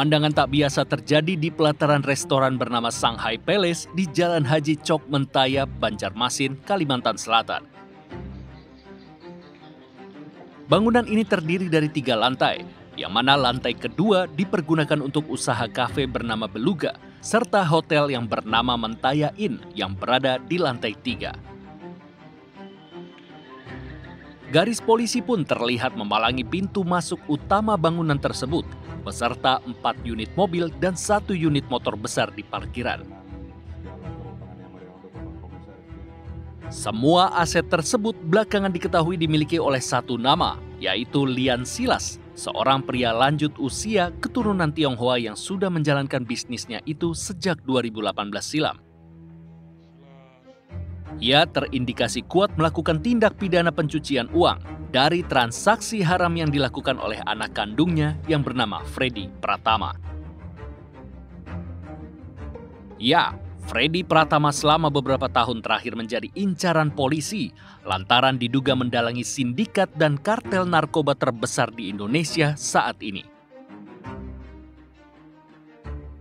Pemandangan tak biasa terjadi di pelataran restoran bernama Shanghai Palace di Jalan Haji Cok Mentaya, Banjarmasin, Kalimantan Selatan. Bangunan ini terdiri dari tiga lantai, yang mana lantai kedua dipergunakan untuk usaha kafe bernama Beluga, serta hotel yang bernama Mentaya Inn yang berada di lantai tiga. Garis polisi pun terlihat memalangi pintu masuk utama bangunan tersebut, beserta empat unit mobil dan satu unit motor besar di parkiran. Semua aset tersebut belakangan diketahui dimiliki oleh satu nama, yaitu Lian Silas, seorang pria lanjut usia keturunan Tionghoa yang sudah menjalankan bisnisnya itu sejak 2018 silam. Ia terindikasi kuat melakukan tindak pidana pencucian uang dari transaksi haram yang dilakukan oleh anak kandungnya yang bernama Freddy Pratama. Ya, Freddy Pratama selama beberapa tahun terakhir menjadi incaran polisi lantaran diduga mendalangi sindikat dan kartel narkoba terbesar di Indonesia saat ini.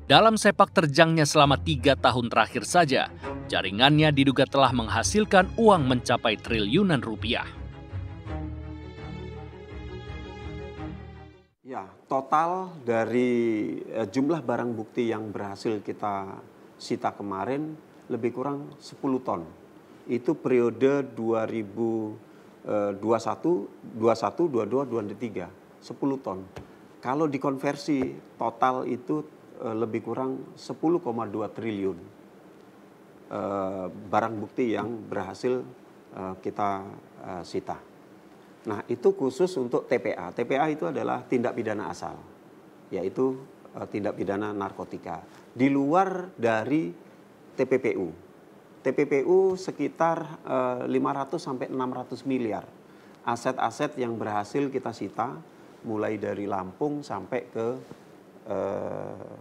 Dalam sepak terjangnya selama tiga tahun terakhir saja, jaringannya diduga telah menghasilkan uang mencapai triliunan rupiah. Ya, total dari eh, jumlah barang bukti yang berhasil kita sita kemarin lebih kurang 10 ton. Itu periode 2021, 21, 22, 23, 10 ton. Kalau dikonversi total itu lebih kurang 10,2 triliun eh, barang bukti yang berhasil eh, kita sita. Nah itu khusus untuk TPA. TPA itu adalah tindak pidana asal, yaitu tindak pidana narkotika di luar dari TPPU. TPPU sekitar uh, eh, 500 sampai 600 miliar aset-aset yang berhasil kita sita mulai dari Lampung sampai ke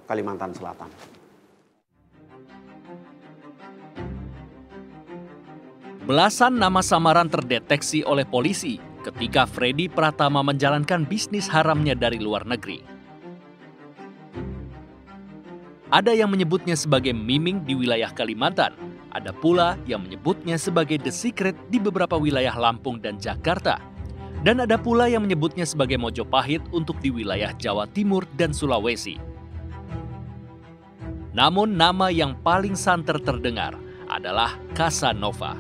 Kalimantan Selatan. Belasan nama samaran terdeteksi oleh polisi ketika Freddy Pratama menjalankan bisnis haramnya dari luar negeri. Ada yang menyebutnya sebagai miming di wilayah Kalimantan, ada pula yang menyebutnya sebagai The Secret di beberapa wilayah Lampung dan Jakarta. Dan ada pula yang menyebutnya sebagai Mojopahit untuk di wilayah Jawa Timur dan Sulawesi. Namun nama yang paling santer terdengar adalah Casanova.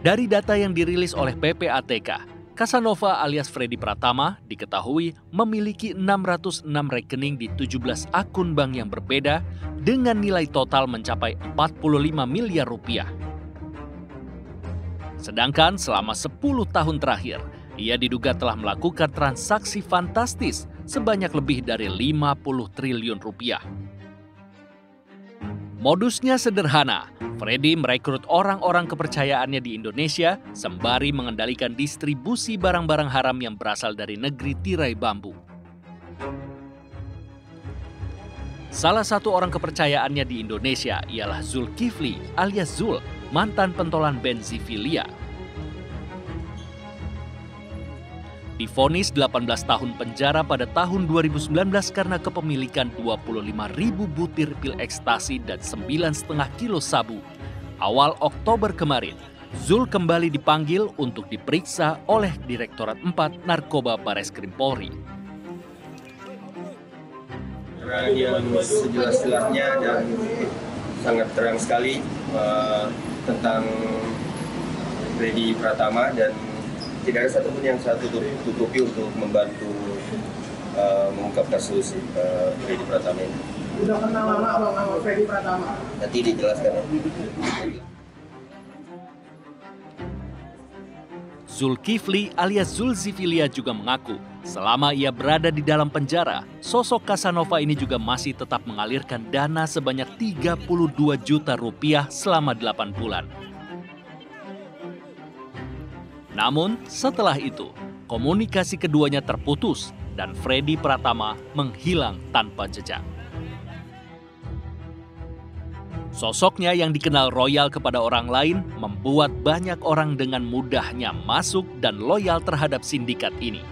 Dari data yang dirilis oleh PPATK, Casanova alias Freddy Pratama diketahui memiliki 606 rekening di 17 akun bank yang berbeda dengan nilai total mencapai 45 miliar rupiah. Sedangkan selama 10 tahun terakhir, ia diduga telah melakukan transaksi fantastis sebanyak lebih dari 50 triliun rupiah. Modusnya sederhana, Freddy merekrut orang-orang kepercayaannya di Indonesia sembari mengendalikan distribusi barang-barang haram yang berasal dari negeri tirai bambu. Salah satu orang kepercayaannya di Indonesia ialah Zulkifli alias Zul, mantan pentolan Benzifilia difonis 18 tahun penjara pada tahun 2019 karena kepemilikan 25 ribu butir pil ekstasi dan 9,5 kilo sabu. Awal Oktober kemarin, Zul kembali dipanggil untuk diperiksa oleh Direktorat 4 Narkoba Bares Krim Polri. yang sejelas-jelasnya dan sangat terang sekali uh, tentang Freddy Pratama dan tidak ada satupun yang saya tutup, tutupi untuk membantu uh, mengungkap kasus uh, Freddy Pratama ini. Sudah kenal lama abang sama Freddy Pratama? Nanti dijelaskan ya. Zulkifli alias Zulzifilia juga mengaku selama ia berada di dalam penjara, sosok Casanova ini juga masih tetap mengalirkan dana sebanyak 32 juta rupiah selama 8 bulan. Namun setelah itu, komunikasi keduanya terputus dan Freddy Pratama menghilang tanpa jejak. Sosoknya yang dikenal royal kepada orang lain membuat banyak orang dengan mudahnya masuk dan loyal terhadap sindikat ini.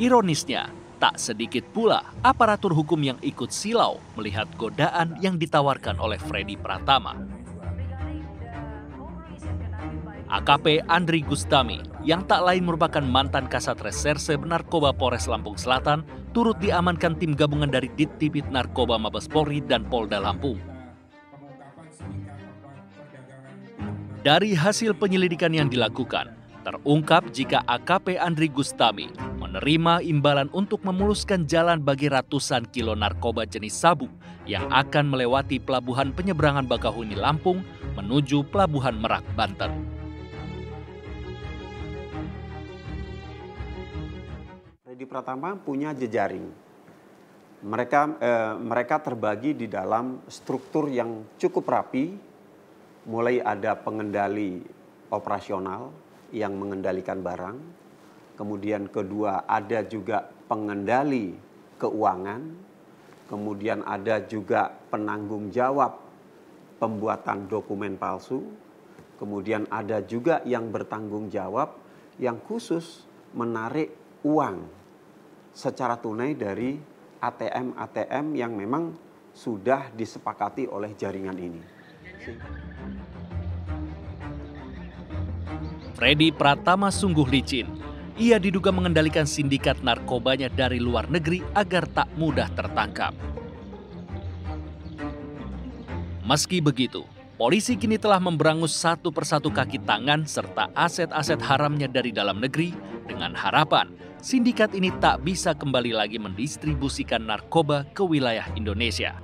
Ironisnya, tak sedikit pula aparatur hukum yang ikut silau melihat godaan yang ditawarkan oleh Freddy Pratama. AKP Andri Gustami yang tak lain merupakan mantan kasat reserse narkoba Polres Lampung Selatan turut diamankan tim gabungan dari Dittipit Narkoba Mabes Polri dan Polda Lampung. Dari hasil penyelidikan yang dilakukan, terungkap jika AKP Andri Gustami menerima imbalan untuk memuluskan jalan bagi ratusan kilo narkoba jenis sabu yang akan melewati pelabuhan penyeberangan Bakahuni Lampung menuju pelabuhan Merak, Banten. Freddy Pratama punya jejaring. Mereka eh, mereka terbagi di dalam struktur yang cukup rapi, mulai ada pengendali operasional yang mengendalikan barang, kemudian kedua ada juga pengendali keuangan, kemudian ada juga penanggung jawab pembuatan dokumen palsu, kemudian ada juga yang bertanggung jawab yang khusus menarik uang secara tunai dari ATM-ATM yang memang sudah disepakati oleh jaringan ini. Freddy Pratama sungguh licin. Ia diduga mengendalikan sindikat narkobanya dari luar negeri agar tak mudah tertangkap. Meski begitu, polisi kini telah memberangus satu persatu kaki tangan serta aset-aset haramnya dari dalam negeri dengan harapan sindikat ini tak bisa kembali lagi mendistribusikan narkoba ke wilayah Indonesia.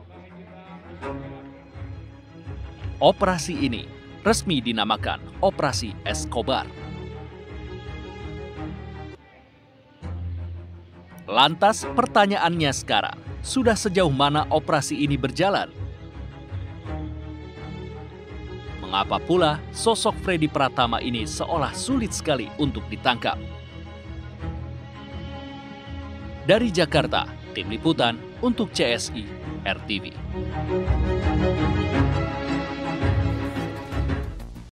Operasi ini resmi dinamakan Operasi Escobar. Lantas pertanyaannya sekarang, sudah sejauh mana operasi ini berjalan? Mengapa pula sosok Freddy Pratama ini seolah sulit sekali untuk ditangkap? Dari Jakarta, tim liputan untuk CSI RTV.